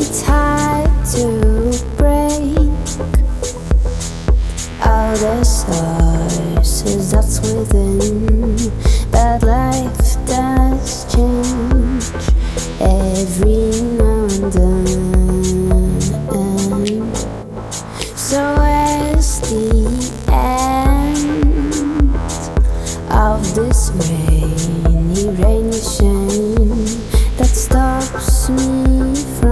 it's hard to break out the sources that's within, but life does change every now and then. So as the end of this race. for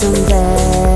pushing